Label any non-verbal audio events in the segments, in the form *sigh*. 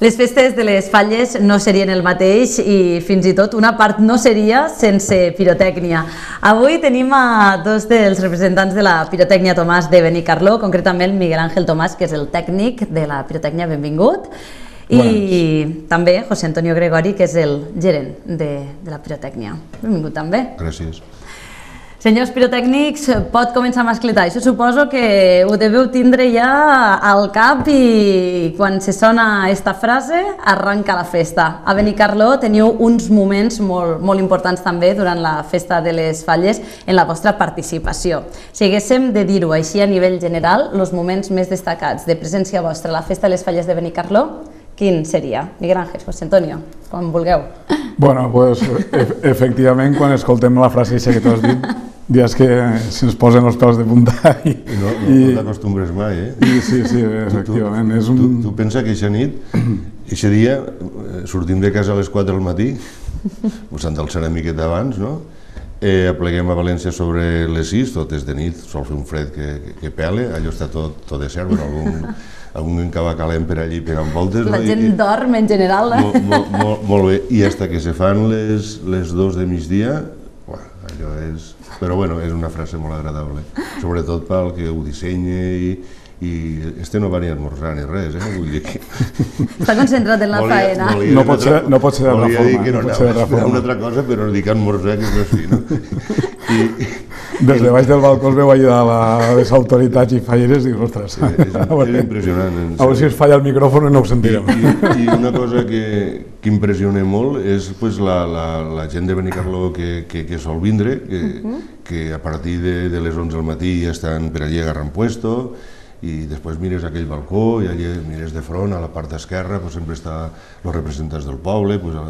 Les festes de les falles no serien el mateix i fins i tot una part no seria sense pirotècnia. Avui tenim a dos dels representants de la pirotècnia Tomàs de Benicarló, concretament Miguel Ángel Tomàs, que és el tècnic de la pirotècnia, benvingut, i Bones. també José Antonio Gregori, que és el gerent de, de la pirotècnia. Benvingut també. Gràcies. Senyors pirotècnics, pot començar a mascletar. Això suposo que ho deveu tindre ja al cap i quan se sona aquesta frase arranca la festa. A Benicarló teniu uns moments molt, molt importants també durant la festa de les falles en la vostra participació. Si haguéssim de dir-ho així a nivell general, els moments més destacats de presència vostra a la festa de les falles de Benicarló, quin seria? Miguel Ángel, José Antonio, com vulgueu. Bueno, pues, e efectivament, quan escoltem la frase que tu has dit, dies que se'ns posen els pèls de punta i... No, no, i, no t'acostumbres mai, eh? I, sí, sí, efectivament. Tu, és un... tu, tu pensa que aquesta nit, aquest dia, eh, sortim de casa a les 4 del matí, posant el una miqueta abans, no? Eh, apleguem a València sobre les 6, tot és de nit, sol fer un fred que, que, que pele, allò està tot, tot de cert, però algun, algun que va calent per allí pegant voltes. La no? gent I, dorm en general, eh? Molt, molt, molt, molt bé, i hasta que se fan les, les 2 de migdia, uah, allò és però bueno, és una frase molt agradable, sobretot pel que ho dissenya i, i este no va ni a esmorzar ni res, eh? Vull dir que... *laughs* Està concentrat en la volia, faena. Volia no, pot ser, no pot ser d'altra forma. Dir que no, no ser forma. una altra cosa, però no dic esmorzar, que és *laughs* així, no? I, des de baix del balcó es veu allà la, les autoritats i falleres i dius, ostres, sí, és, és *laughs* impressionant. A veure si es falla el micròfon i no ho sentirem. I, i, i una cosa que, que impressiona molt és pues, la, la, la gent de Benicarló que, que, que sol vindre, que, uh -huh. que a partir de, de les 11 del matí ja estan per allí agarrant puesto, i després mires aquell balcó i allà mires de front, a la part esquerra pues, sempre està els representants del poble, pues, a,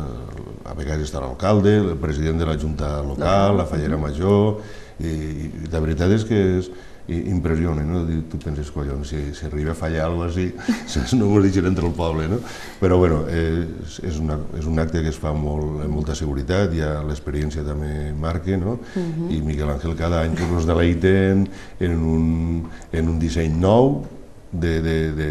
a vegades està l'alcalde, el president de la Junta Local, la fallera major, i, i la veritat és que és, impressiona, no? Tu penses, collons, si, si arriba a fallar alguna cosa així, *laughs* no m'ho deixen entre el poble, no? Però, bueno, és, és, una, és un acte que es fa molt, amb molta seguretat, ja l'experiència també marca, no? Uh -huh. I Miguel Ángel cada any que nos deleiten en un, en un disseny nou, de, de, de...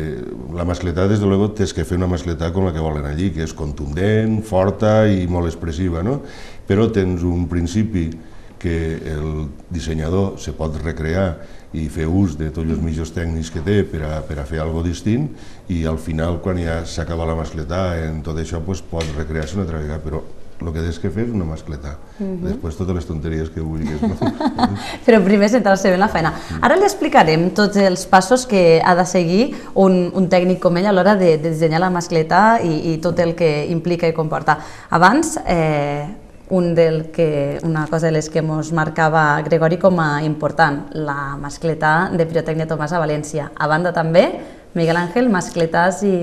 la mascletà, des de luego, tens que fer una mascletà com la que volen allí, que és contundent, forta i molt expressiva, no? Però tens un principi que el dissenyador se pot recrear i fer ús de tots els millors tècnics que té per a, per a fer alguna distint i al final, quan ja s'acaba la mascletà en tot això, pues, pot recrear-se una altra vegada, però el que tens que fer és una mascletà. Uh mhm. -huh. Després totes les tonteries que vulguis. No? *laughs* Però primer centrar-se en la feina. Ara li explicarem tots els passos que ha de seguir un, un tècnic com ell a l'hora de, de dissenyar la mascletà i, i tot el que implica i comporta. Abans, eh, un del que, una cosa de les que ens marcava Gregori com a important, la mascletà de pirotècnia Tomàs a València. A banda també, Miguel Ángel, mascletàs i,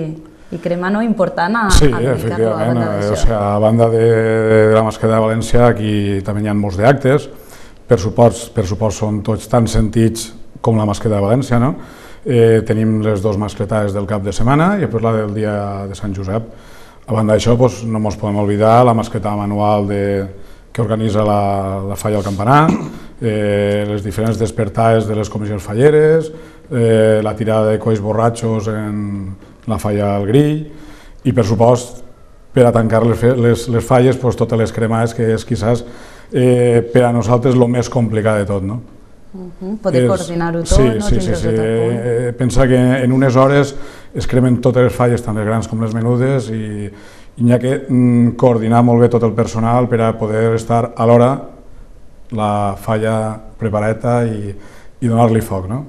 i cremano important a, sí, a efectivament, a banda, eh, o sea, a banda de, de la mascletà de València, aquí també hi ha molts d'actes, per supost, per supost són tots tan sentits com la mascletà de València, no? Eh, tenim les dues mascletades del cap de setmana i després la del dia de Sant Josep a banda d'això, doncs, no ens podem oblidar la masqueta manual de, que organitza la, la falla al campanar, eh, les diferents despertades de les comissions falleres, eh, la tirada de coix borratxos en la falla al grill i, per supost, per a tancar les, les, les falles, doncs, totes les cremades, que és, quizás, eh, per a nosaltres el més complicat de tot. No? Uh -huh. Poder coordinar-ho tot, sí, no sí, sí, sí. Eh, pensa que en unes hores es cremen totes les falles, tant les grans com les menudes, i, i hi ha que mm, coordinar molt bé tot el personal per a poder estar a l'hora la falla prepareta i, i donar-li foc, no?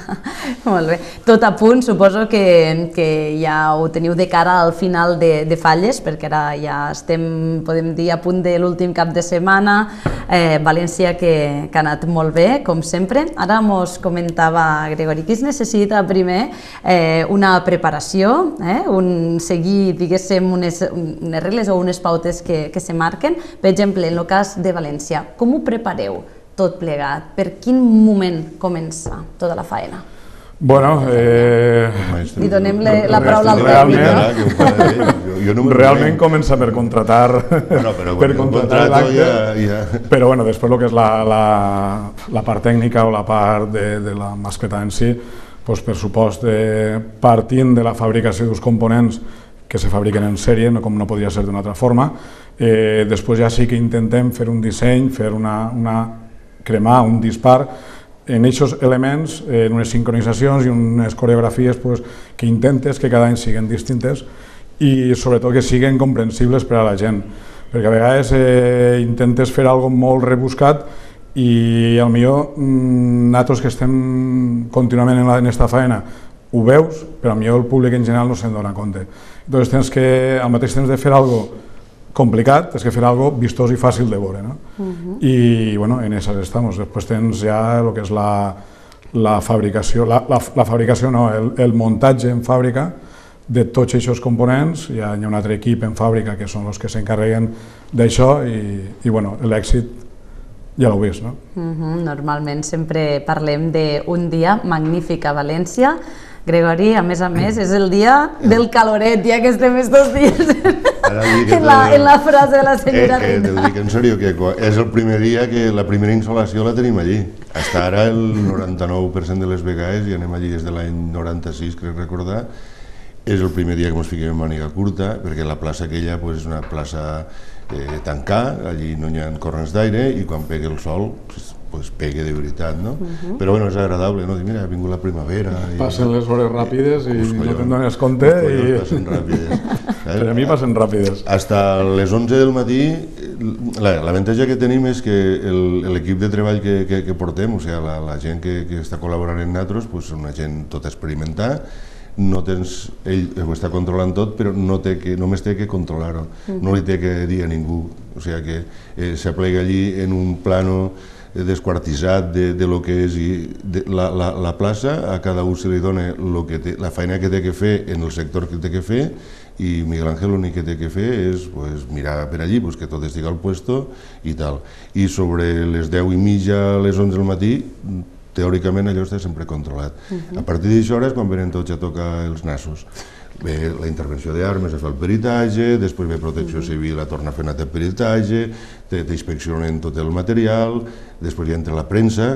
*laughs* Molt bé. Tot a punt, suposo que, que ja ho teniu de cara al final de, de falles, perquè ara ja estem, podem dir, a punt de l'últim cap de setmana, eh, València que, que ha anat molt bé, com sempre. Ara mos comentava Gregori que es necessita primer eh, una preparació, eh, un seguir, diguéssim, unes, unes regles o unes pautes que, que se marquen. Per exemple, en el cas de València, com ho prepareu? Tot plegat? Per quin moment comença tota la faena? Bueno, eh... Li donem le, la paraula al tècnic. Jo, no realment comença per contratar, bueno, però per contratar l'acte, ja, ja. però bueno, després el que és la, la, la part tècnica o la part de, de la mascleta en si, doncs per supost, eh, partint de la fabricació dels components que se fabriquen en sèrie, no, com no podria ser d'una altra forma. Eh, després ja sí que intentem fer un disseny, fer una, una cremar un dispar en aquests elements, en unes sincronitzacions i unes coreografies pues, que intentes que cada any siguin distintes i sobretot que siguin comprensibles per a la gent, perquè a vegades eh, intentes fer algo molt rebuscat i al millor mm, nosaltres que estem contínuament en, la, en esta feina ho veus, però millor el públic en general no se'n dona compte. Llavors tens que, al mateix temps de fer algo complicat, tens que fer algo vistós i fàcil de veure. No? Uh -huh. I bueno, en esas estamos. Després tens ja el que és la, la fabricació, la, la, la fabricació no, el, el muntatge en fàbrica de tots aquests components, hi ha, hi ha un altre equip en fàbrica que són els que s'encarreguen d'això i, i bueno, l'èxit ja l'heu vist, no? Uh -huh. Normalment sempre parlem d'un dia magnífic a València, Gregori, a més a més, és el dia del caloret, ja que estem estos dies *laughs* *laughs* en, la, en la frase de la senyora eh, eh, T'ho dic en sèrio, que és el primer dia que la primera insolació la tenim allí. Hasta ara el 99% de les vegades, i anem allí des de l'any 96, crec recordar, és el primer dia que ens fiquem en màniga curta, perquè la plaça aquella pues, és una plaça eh, tancada, allí no hi ha corrents d'aire, i quan pega el sol pues, pues, pegue de veritat, no? Uh -huh. Però bueno, és agradable, no? Dir, mira, ha vingut la primavera... I... Passen les hores ràpides i collons, no te'n dones compte i... passen ràpides. *laughs* per a mi passen ràpides. Hasta les 11 del matí, l'avantatge que tenim és que l'equip de treball que, que, que portem, o sigui, la, la gent que, que està col·laborant amb nosaltres, pues, és una gent tota experimentada, no tens, ell ho està controlant tot, però no té que, només té que controlar-ho, -huh. no li té que dir a ningú, o sigui que eh, s'aplega allí en un plano desquartitzat de, de lo que és i de, la, la, la plaça, a cada un se li dona lo que té, la feina que té que fer en el sector que té que fer i Miguel Ángel l'únic que té que fer és pues, mirar per allí, pues, que tot estigui al puesto i tal. I sobre les 10 i mitja, les 11 del matí, teòricament allò està sempre controlat. Uh -huh. A partir d'això és quan venen tots a tocar els nassos ve la intervenció d'armes a fer el peritatge, després ve protecció civil a tornar a fer un altre peritatge, t'inspeccionen tot el material, després hi entra la premsa,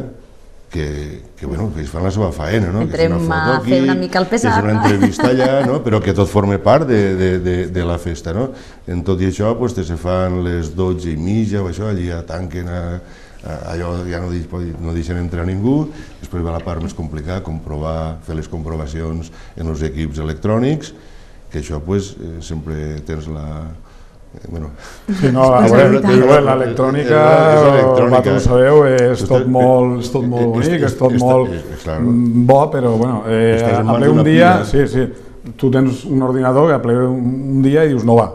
que, que, bueno, que ells fan la seva faena, no? Entrem que una a aquí, fer una mica el pesat, és una entrevista allà, *laughs* no? però que tot forma part de, de, de, de la festa. No? En tot i això, pues, te se fan les 12 i mitja o això, allà tanquen a, allò ja no, no deixen entrar ningú, després va la part més complicada, comprovar, fer les comprovacions en els equips electrònics, que això pues, eh, sempre tens la, eh, bueno. Sí, no, *laughs* a veure, l'electrònica, vosaltres ho sabeu, és tot molt, és tot molt bonic, és tot molt bo, però bueno, eh, a ple un dia, sí, sí, tu tens un ordinador que a ple un dia i dius no va,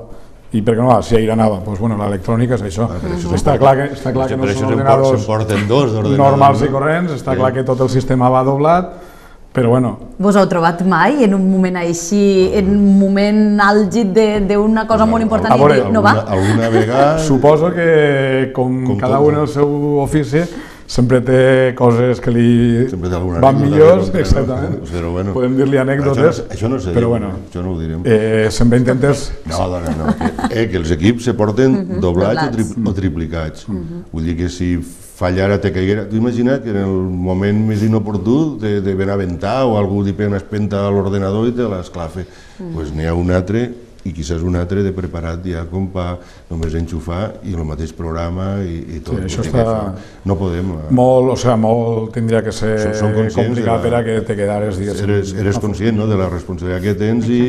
i per què no va? Si ahir anava, doncs bueno, l'electrònica és això. Ah, això està, clar que, està clar que no són ordenadors dos normals i corrents, està clar que tot el sistema va doblat, però bueno... Vos heu trobat mai en un moment així, en un moment àlgid d'una cosa molt important veure, i no va? Alguna, alguna vegada... *laughs* Suposo que com, com cada un en el seu ofici sempre té coses que li van millors, exactament. Però, bueno, Podem dir-li anècdotes, això, això no sé, però bueno, això no ho direm. Eh, sempre intentes... No, dona, no, que, eh, que els equips se porten uh -huh, doblats o, tri o triplicats. Uh -huh. Vull dir que si fallara, te caiguera... Tu imagina't que en el moment més inoportú de, de benaventar o algú li pega una espenta a l'ordenador i te l'esclafe. Doncs -huh. pues n'hi ha un altre i quizás un altre de preparat ja com per només enxufar i el mateix programa i, i tot. Sí, això està... No podem... Eh. Molt, o sigui, molt tindria que ser complicat la... per a que te quedares, diguéssim. Eres, eres conscient no, de la responsabilitat que tens i,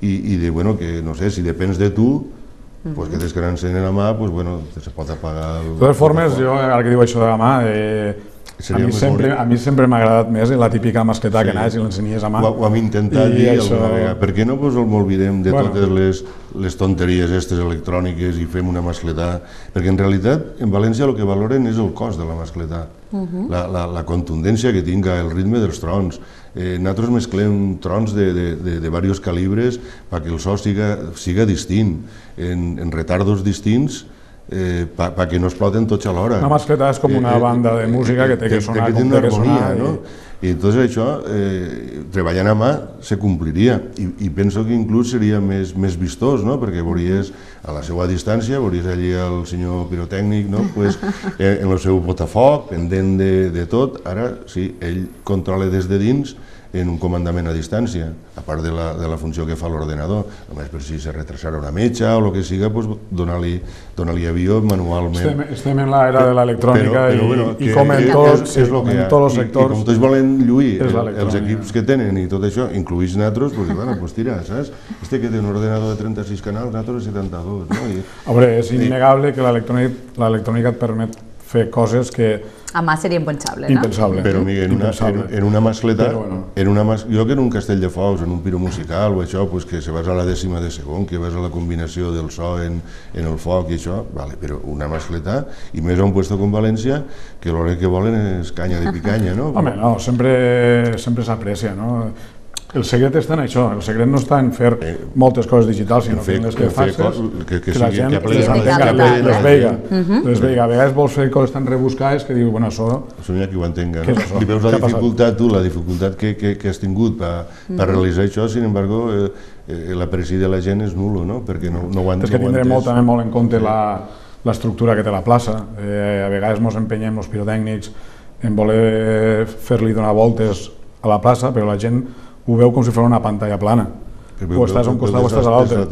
i, i de, bueno, que, no sé, si depens de tu, pues que tens que anar en la mà, pues, bueno, se pot apagar... El... De totes formes, jo, ara que diu això de la mà, eh, a mi, sempre, a mi sempre m'ha agradat més la típica mascleta sí. que anaves i l'ensenies a mà. Ho, ho hem intentat dir això... alguna vegada. Per què no pues, el m'olvidem de bueno. totes les, les tonteries aquestes electròniques i fem una mascleta? Perquè en realitat en València el que valoren és el cost de la mascleta, uh -huh. la, la, la contundència que tinga, el ritme dels trons. Eh, nosaltres mesclem trons de, de, de, de diversos calibres perquè el so siga, siga distint, en, en retardos distints, eh, perquè no exploten tots alhora. Una mascleta és com una eh, banda de música que té que sonar que com té que sonar. No? I entonces això, eh, treballant a mà, se compliria. I, I penso que inclús seria més, més vistós, no? perquè veuries a la seva distància, veuries allí el senyor pirotècnic, no? pues, en el seu botafoc, pendent de, de tot. Ara, sí, ell controla des de dins en un comandament a distància, a part de la, de la funció que fa l'ordenador, només per si se retrasarà una metja o el que siga, pues, donar-li donar avió manualment. Estem, estem en l'era de l'electrònica i, bueno, i com en tots, és, és com en tots els sectors... I, i com tots volen lluir el, els equips que tenen i tot això, incluïts nosaltres, pues, bueno, pues tira, saps? Este que té un ordenador de 36 canals, nosaltres de 72, no? I, a veure, és innegable i... que l'electrònica et permet fer coses que a mà seria impensable, no? Impensable. Però, mira, en una, en, en una mascleta, Però, bueno. en una mas... jo que en un castell de focs, en un piro musical o això, pues, que se vas a la dècima de segon, que vas a la combinació del so en, en el foc i això, vale, però una mascleta, i més a un puesto com València, que l'hora que volen és canya de picanya, no? Home, no, sempre, sempre s'aprecia, no? El secret està en això, el secret no està en fer eh, moltes coses digitals, sinó fer, que, que fas que, que, que, la gent que les entenga, les, les veiga. Les veiga. A vegades vols fer coses tan rebuscades que diu, bueno, això... Això n'hi ha qui ho entenga. No? I veus la dificultat, tu, la dificultat que, que, que has tingut per, per realitzar això, sin embargo, eh, eh, l'apreci de la gent és nulo, no? Perquè no, no ho Tens que tindre molt, també molt en compte la, l'estructura que té la plaça. Eh, a vegades ens empenyem els pirotècnics en voler fer-li donar voltes a la plaça, però la gent ho veu com si fos una pantalla plana. O estàs a un costat o estàs a l'altre.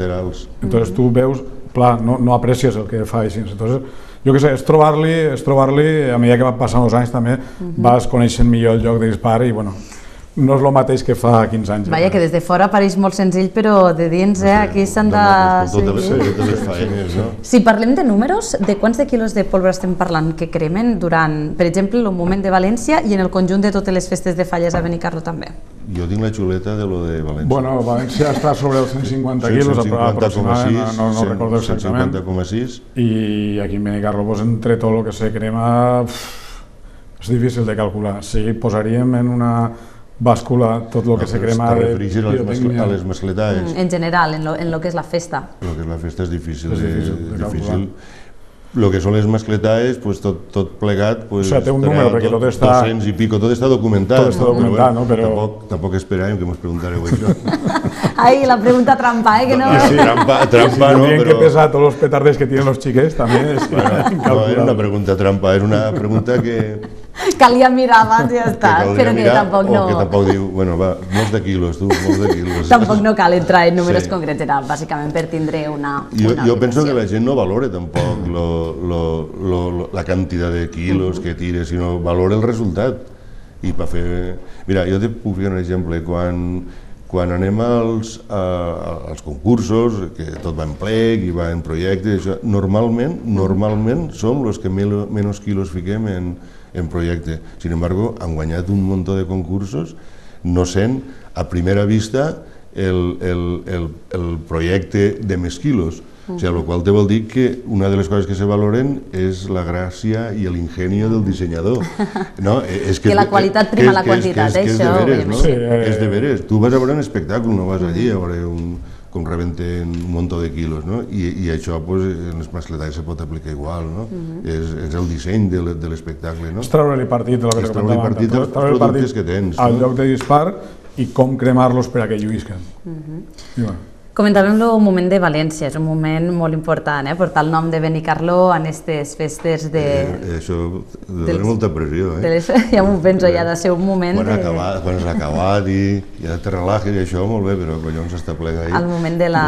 Entonces tu veus, pla, no, no aprecies el que fa així. Entonces, jo què sé, és trobar-li, és trobar-li, a mesura que van passant els anys també, uh -huh. vas coneixent millor el lloc de dispar i bueno, no és el mateix que fa 15 anys. Vaja, que des de fora pareix molt senzill, però de dins, eh, aquí s'han de... Si parlem de números, de quants de quilos de pólvora estem parlant que cremen durant, per exemple, el moment de València i en el conjunt de totes les festes de falles a Benicarlo també? Jo tinc la xuleta de lo de València. Bueno, València està sobre els 150 quilos aproximadament, no, no, no recordo exactament. 150,6. I aquí en Benicarlo, pues, entre tot el que se crema, pff, és difícil de calcular. Si posaríem en una bàscula tot el que se crema de pirotècnia. a les mascletades. Mm, en general, en lo, en lo que és la festa. Lo que és la festa és difícil, és difícil, de, de difícil. Lo que són les mascletades, pues, tot, tot plegat... Pues, o sea, té un número, perquè tot està... 200 i pico, tot està documentat. Tot està documentat, no? Però... Tampoc, tampoc esperàvem que ens preguntareu això. *laughs* Ai, la pregunta trampa, eh? Que no... Sí, trampa, trampa si no, però... que pesa tots els petardes que tienen los xiquets, també és... Bueno, *laughs* no, era una pregunta trampa, és una pregunta que Calia mirar abans i ja està, que però que tampoc no... que tampoc diu, bueno, va, molts de quilos, tu, molts de quilos. tampoc no cal entrar en números sí. concrets, era bàsicament per tindre una, jo, una Jo penso que la gent no valora tampoc lo, lo, lo, lo, la quantitat de quilos que tira, sinó valora el resultat. I per fer... Mira, jo te puc fer un exemple. Quan, quan anem als, a, als concursos, que tot va en plec i va en projectes, normalment, normalment som els que menys quilos fiquem en, en projecte. Sin embargo, han guanyat un munt de concursos no sent a primera vista el, el, el, el projecte de més quilos. O sigui, el qual te vol dir que una de les coses que se valoren és la gràcia i l'ingenio del dissenyador. *laughs* No? E, és que, que la qualitat prima la quantitat, eh, això. És de veres, no? Sí, eh... És de veres. Tu vas a veure un espectacle, no vas allí a veure un, com rebenten un munt de quilos, no? I, i això pues, en les mascletades se pot aplicar igual, no? Uh -huh. és, és el disseny de l'espectacle, no? És treure-li partit, el que és partit als productes que tens. Al no? lloc de dispar i com cremar-los per a que lluïsquen. Uh -huh. I bueno. Comentàvem el moment de València, és un moment molt important, eh? portar el nom de Benicarló en aquestes festes de... Eh, això de molta pressió, eh? Les, *laughs* ja m'ho penso, eh, ja ha de ser un moment quan de... Acabat, quan s'ha acabat i ja te relaxes i això, molt bé, però collons està ple ahí. Al moment de la,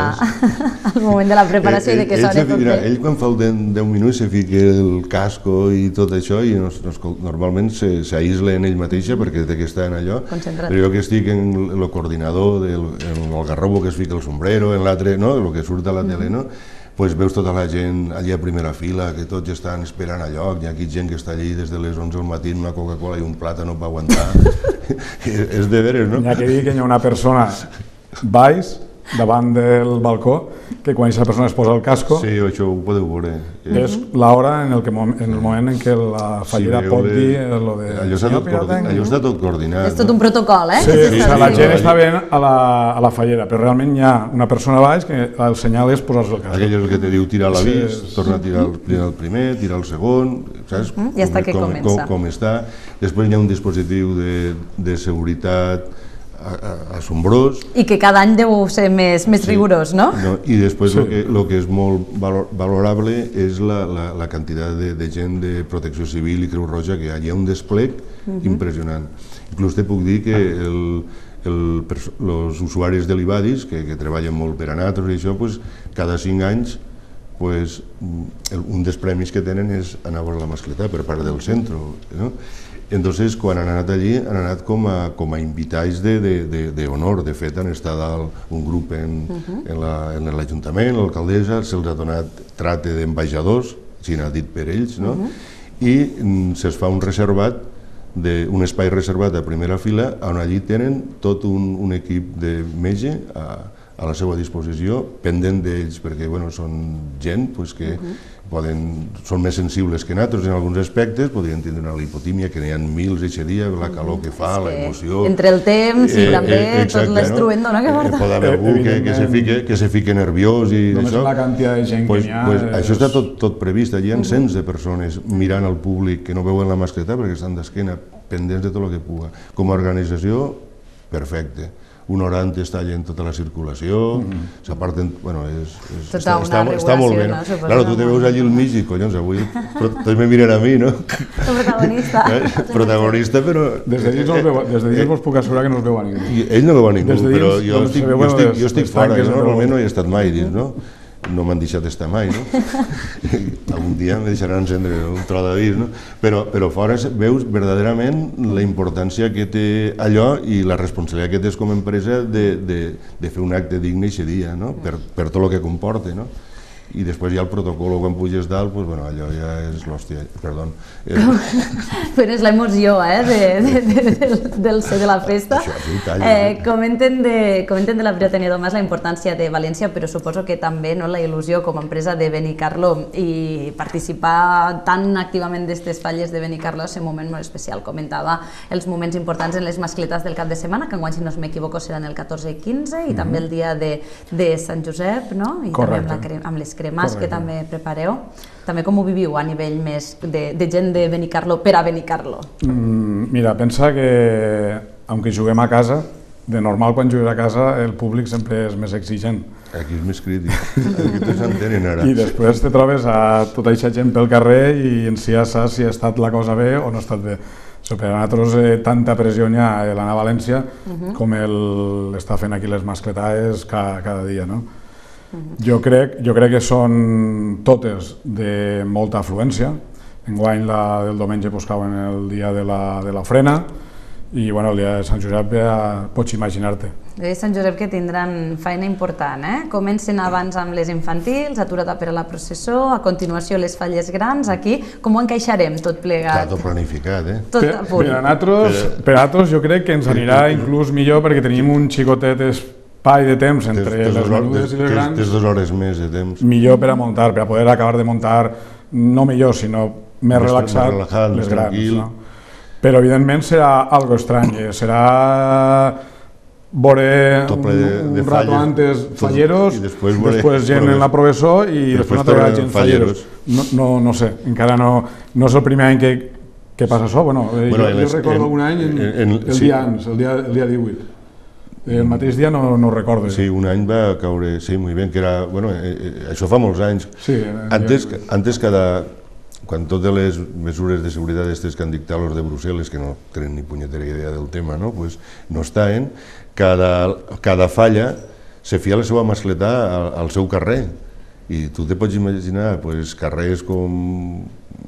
*laughs* al moment de la preparació eh, i de que soni tot mira, Ell quan fa 10, 10 minuts se fica el casco i tot això i nos, nos, normalment s'aïsla en ell mateixa perquè té que estar en allò, Concentrat. però jo que estic en el coordinador del en el garrobo que es fica el sombrero Sombrero, en l'altre, no?, el que surt a la tele, no?, pues veus tota la gent allà a primera fila, que tots estan esperant a lloc, hi ha aquí gent que està allí des de les 11 del matí una Coca-Cola i un plàtano per aguantar. *laughs* *laughs* és de veres, no? Hi ha que dir que hi ha una persona baix davant del balcó, que quan aquesta persona es posa el casco... Sí, això ho podeu veure. És l'hora en, el que, en el moment en què la fallera sí, pot dir lo de... Allò està, tot coordinat, allò està tot coordinat. És tot un protocol, eh? Sí, sí, sí, la gent està bé a la, a la fallera, però realment hi ha una persona baix que el senyal és posar-se el casco. Aquell és el que te diu tirar l'avís, sí, tornar a tirar el, el primer, tirar el segon, saps? Uh -huh. I hasta que com, comença. Com, com està. Després hi ha un dispositiu de, de seguretat assombrós. I que cada any deu ser més, més sí. rigorós, no? no? I després el sí. que, lo que és molt valorable és la, la, la quantitat de, de gent de protecció civil i Creu Roja que hi ha. Hi ha un desplec uh -huh. impressionant. Inclús te puc dir que el, els usuaris de l'Ibadis, que, que treballen molt per a nosaltres i això, pues, cada cinc anys pues, el, un dels premis que tenen és anar a veure la mascletà per part del centre. No? Entonces, quan han anat allí, han anat com a, com a invitats d'honor. De, de, de fet, han estat dalt un grup en, uh -huh. en l'Ajuntament, la, l'alcaldessa, se'ls ha donat tracte d'ambaixadors, si n'ha dit per ells, no? Uh -huh. i mm, se'ls fa un reservat d'un espai reservat a primera fila on allí tenen tot un, un equip de metge a, a la seva disposició, pendent d'ells, perquè bueno, són gent pues, que uh -huh. poden, són més sensibles que nosaltres en alguns aspectes, podrien tindre una lipotímia, que n'hi ha mils eixe dia, la calor que fa, la emoció... Entre el temps i eh, també eh, exacte, tot l'estruen no? que porta. Eh, pot haver algú que, que, se fique, que se fique nerviós i Només això. la quantitat de gent pues, que hi ha... Pues, és... Això està tot, tot previst, hi ha cents de persones mirant al públic que no veuen la mascleta perquè estan d'esquena, pendents de tot el que puga. Com a organització, perfecte una hora antes tallen tota la circulació, mm -hmm. s'aparten... Bueno, és, és, tota està, està, està molt bé. No? Claro, tu te veus allí al mig i, collons, avui tots me miren a mi, no? *laughs* El protagonista. *laughs* Eh? protagonista, però... Des de dins, no veu, des de dins vos puc assegurar que no es veu a ningú. I ell no veu a ningú, però jo estic, jo estic, jo estic fora, jo normalment no hi he estat mai dins, no? No m'han deixat estar mai, no? *laughs* Algun dia me deixaran encendre un tro de vis, no? Però, però fora veus verdaderament la importància que té allò i la responsabilitat que tens com a empresa de, de, de fer un acte digne aquest dia, no? Per, per tot el que comporta, no? I després hi ha el protocol quan puges dalt, pues, bueno, allò ja és l'hòstia, perdó. Però és l'emoció eh, de, de, de, del, del ser de la festa. Això, sí, talla, eh, comenten, de, comenten de la Bretanya Domàs la importància de València, però suposo que també no, la il·lusió com a empresa de Benicarlo i participar tan activament d'aquestes falles de Benicarlo és un moment molt especial. Comentava els moments importants en les mascletes del cap de setmana, que enguany, si no m'equivoco, seran el 14 i 15, i mm -hmm. també el dia de, de Sant Josep, no? i Correcte. també amb, la, amb les cremàs que també prepareu. També com ho viviu a nivell més de, de gent de Benicarlo per a Benicarlo? Mm, mira, pensa que, aunque juguem a casa, de normal quan jugues a casa el públic sempre és més exigent. Aquí és més crític, aquí te s'entenen ara. I després te trobes a tota aquesta gent pel carrer i en si ja saps si ha estat la cosa bé o no ha estat bé. So, per a nosaltres eh, tanta pressió hi ha l'anar a València uh -huh. com l'està fent aquí les mascletaes cada, cada dia. No? Jo crec, jo crec que són totes de molta afluència. Enguany la del diumenge pues, en el dia de la, de la frena i bueno, el dia de Sant Josep ja pots imaginar-te. El dia de Sant Josep que tindran feina important, eh? Comencen abans amb les infantils, aturada per a la processó, a continuació les falles grans, aquí, com ho encaixarem tot plegat? Està tot planificat, eh? Tot per, a punt. Per a nosaltres, per a nosaltres jo crec que ens anirà inclús millor perquè tenim un xicotet espai de temps entre tens, les menudes i les grans. Tens dues hores més de temps. Millor per a muntar, per a poder acabar de muntar, no millor, sinó més, més relaxat, més relaxat, les grans. No? Però evidentment serà algo estrany, eh? serà veure un, de, de un rato antes falleros, i després, després gent en la professor i després, després una altra gent falleros. No, no, no sé, encara no, no és el primer any que, que passa això. Bueno, eh, bueno jo, jo recordo en, un any en, en, en, el sí. dia el dia, el dia 18. El mateix dia no, no recordo. Sí, un any va caure, sí, molt bé, que era, bueno, eh, eh, això fa molts anys. Sí, antes, jo... antes cada, quan totes les mesures de seguretat aquestes que han dictat els de Brussel·les, que no tenen ni punyetera idea del tema, no, pues, no estaven, cada, cada falla se fia la seva mascletà al, al seu carrer. I tu te pots imaginar pues, carrers com,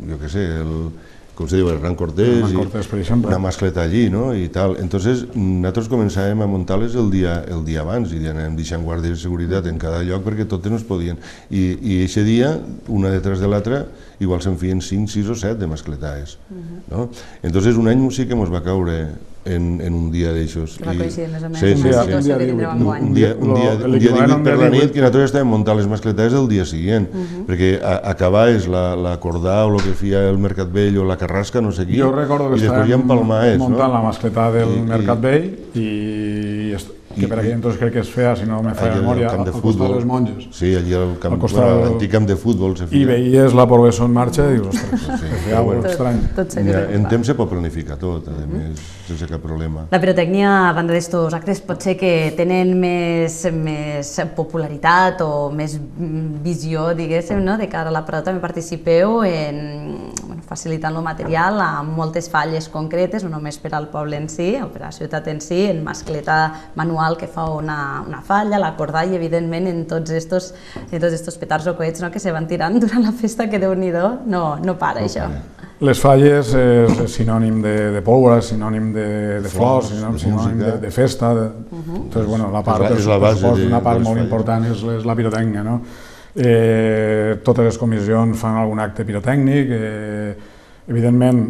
jo què sé, el, com se diu, el Hernán Cortés, i Cortés, per exemple. una mascleta allí, no? i tal. Entonces, nosaltres començàvem a muntar-les el dia, el dia abans i anem deixant guàrdies de seguretat en cada lloc perquè totes no es podien. I, i aquest dia, una detrás de l'altra, igual se'n fien 5, 6 o 7 de mascletaes. Uh -huh. no? Entonces, un any sí que ens va caure en, en un dia d'aixòs. Que va coincidir més o menys sí, sí, sí, sí, sí. Un, dia, un, dia, un dia, un dia 18 per la nit que nosaltres estàvem muntant les mascletes el dia següent, uh -huh. perquè a, acabaves la, la cordà o el que feia el Mercat Vell o la Carrasca, no sé qui, jo recordo que i després hi ha Palmaes, muntant no? la mascleta del I, Mercat Vell i que per aquí entonces crec que es feia, si no me fa memòria, al costat dels monjos. Sí, allí al camp, al costat bueno, l'antic camp de futbol se feia. I veies la Progresso en marxa i dius, ostres, sí, se feia tot, estrany. Tot, tot en temps se pot planificar tot, a més, sense cap problema. La pirotècnia, a banda d'estos actes, pot ser que tenen més, més popularitat o més visió, diguéssim, no? de cara a la Prado també participeu en bueno, facilitant el material amb moltes falles concretes, no només per al poble en si o per a la ciutat en si, en mascleta manual que fa una, una falla, l'acordar i evidentment en tots estos, en tots estos petards o coets no, que se van tirant *laughs* durant la festa, que déu nhi no, no para no això. Para. Les falles és, sinònim de, de pólvora, sinònim de, de flors, sinònim, sinònim de, de festa. De... Uh -huh. Entonces, bueno, la part, és la, és la base part molt falles. important és, és la pirotècnia, no? Eh, totes les comissions fan algun acte pirotècnic, eh, evidentment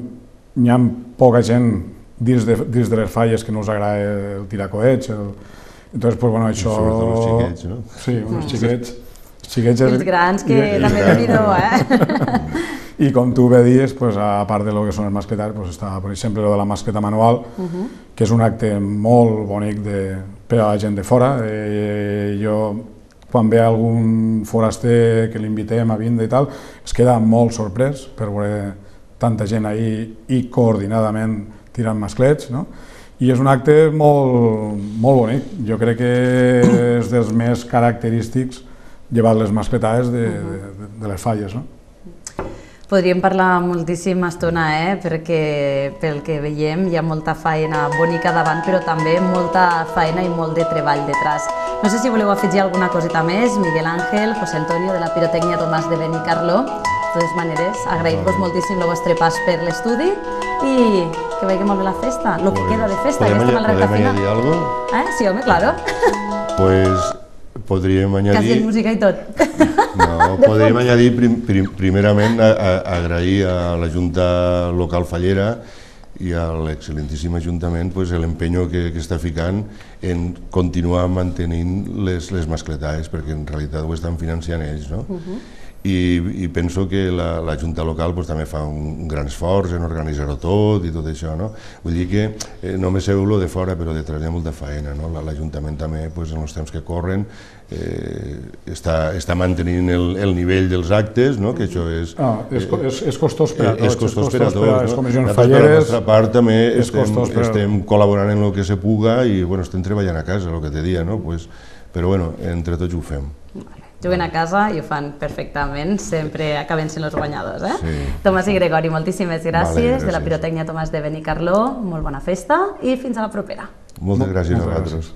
hi ha poca gent dins de, dins de les falles que no us agrada el tirar coets, el... entonces, pues, bueno, això... els xiquets, no? Sí, uns xiquets. xiquets els grans que també déu eh? *laughs* I com tu bé dies, pues, a part de lo que són els mascletats, pues, està, per exemple, lo de la mascleta manual, uh -huh. que és un acte molt bonic de, per a la gent de fora. Eh, jo, quan ve algun foraster que l'invitem a vindre i tal, es queda molt sorprès per veure tanta gent ahí i coordinadament tirant masclets, no? I és un acte molt, molt bonic. Jo crec que és dels més característics llevat les mascletades de, de, de les falles, no? Podríem parlar moltíssima estona, eh? perquè pel que veiem hi ha molta feina bonica davant, però també molta feina i molt de treball detrás. No sé si voleu afegir alguna coseta més, Miguel Ángel, José Antonio, de la Pirotècnia Tomàs de Benicarló. De totes maneres, agraïm-vos moltíssim el vostre pas per l'estudi i que vagi molt bé la festa, el que queda de festa, ja estem al recta final. ¿Podem añadir algo? Eh? Sí, home, claro. Pues podríem añadir... Quasi música i tot. No, podríem añadir prim, prim, primerament a, a, agrair a la Junta Local Fallera i a l'excel·lentíssim Ajuntament pues, l'empenyo que, que està ficant en continuar mantenint les, les mascletades, perquè en realitat ho estan financiant ells. No? Uh -huh i, i penso que la, la Junta Local pues, també fa un, un gran esforç en organitzar-ho tot i tot això. No? Vull dir que eh, només veu-lo de fora, però detrás hi ha molta feina. No? L'Ajuntament també, pues, en els temps que corren, eh, està, està mantenint el, el nivell dels actes, no? que això és... Ah, és, eh, és, és costós per a tots. És costós per a tots. Per a les comissions falleres... Per la nostra part també estem, per... estem col·laborant en el que se puga i bueno, estem treballant a casa, el que te dia, no? pues, però bueno, entre tots ho fem. Vale juguen a casa i ho fan perfectament, sempre acaben sent els guanyadors. Eh? Sí. Tomàs i Gregori, moltíssimes gràcies, vale, gràcies. de la Pirotècnia Tomàs de Benicarló, molt bona festa i fins a la propera. Moltes gràcies a vosaltres.